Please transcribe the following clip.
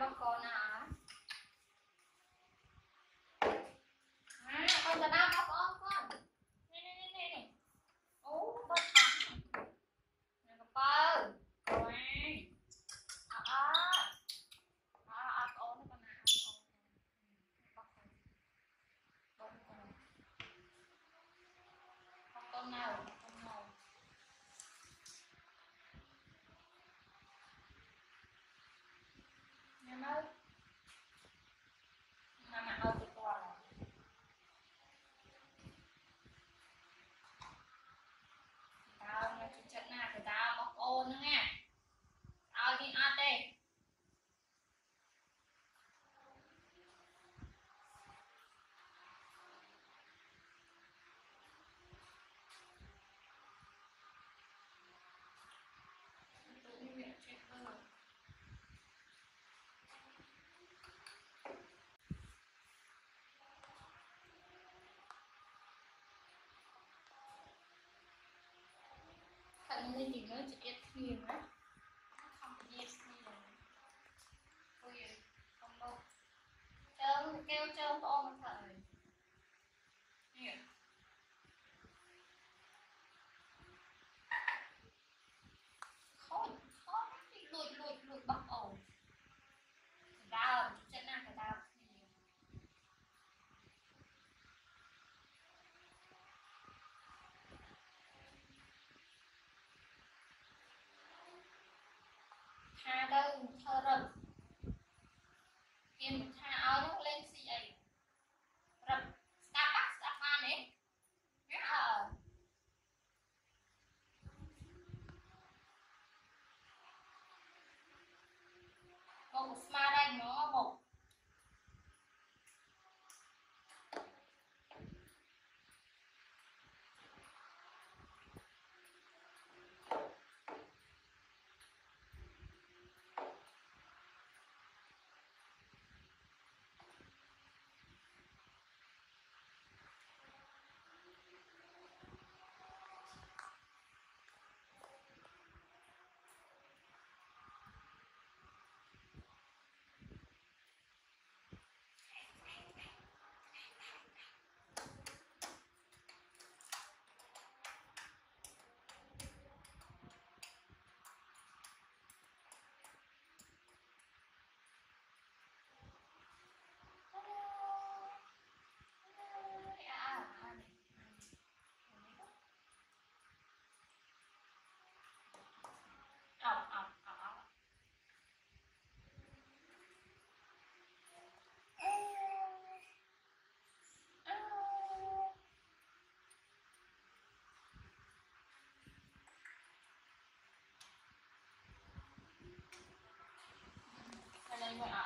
បកូនណាអាកូនតាណាបកអូនកូននេះនេះនេះនេះអូបត់ខាងនេះកប៉ៅអូយអអអអត់អូនទេណាអត់អូនបកបកអូនបកអូនណា Em ơi Mà mặc đâu thì qua rồi Tao nghe chút chất nào thì tao bóc ôn nữa nghe Tao đi ăn đi Tụi mình chết rồi ខាងនេះទីនោះជាទៀតគ្នាណាខំនិយាយគ្នាអូយកំបោកចើកែវចើបងអូនមកធ្វើនេះខូចខូចទីលួចលួចលួចបោះអូនដើមចិត្តណាក៏ដើមគ្នា tha đâu thơ rập kiên một tha áo nó lên xì ấy rập start back start man ấy cái ở một smart đây nó went out.